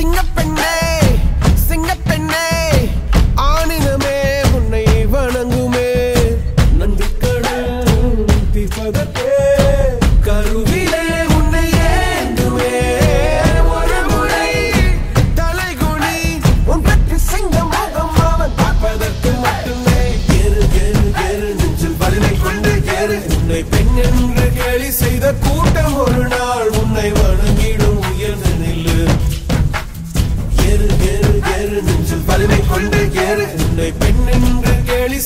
சிங்கப்பெண்ணே சிங்கப்பெண்ணே ஆனினமே உன்னை வணங்குமே. நந்திக்கடல் திபதத்தே கருவிலே உன்னை ஏந்துமே. ஒரு முறை தலைகுணி உன் பற்றி சிங்க முகம் அவன் பார்ப்பதற்கு மட்டுமே. கேரு கேரு கேரு நெஞ்சில் பதிலை கொண்டு கேரு உன்னை பெண் என்று கேலி செய்த கூறு கயிறு நெஞ்சில் வலிமை கொண்டு ஏறு. உன்னை பெண் என்று கேலி